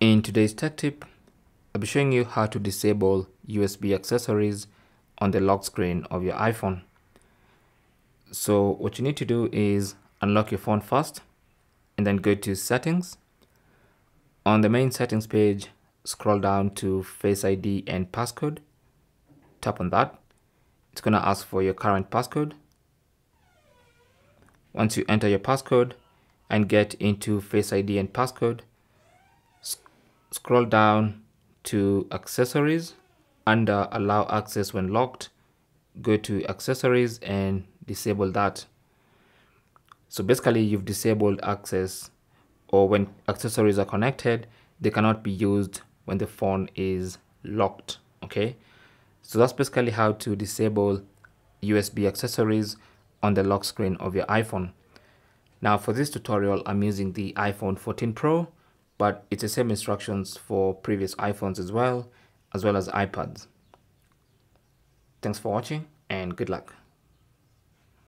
In today's tech tip, I'll be showing you how to disable USB accessories on the lock screen of your iPhone. So what you need to do is unlock your phone first and then go to settings. On the main settings page, scroll down to Face ID and passcode. Tap on that. It's going to ask for your current passcode. Once you enter your passcode and get into Face ID and passcode, scroll down to accessories under uh, allow access when locked. Go to accessories and disable that. So basically you've disabled access or when accessories are connected they cannot be used when the phone is locked okay? So that's basically how to disable USB accessories on the lock screen of your iPhone. Now for this tutorial I'm using the iPhone 14 Pro but it's the same instructions for previous iPhones as well, as well as iPads. Thanks for watching and good luck.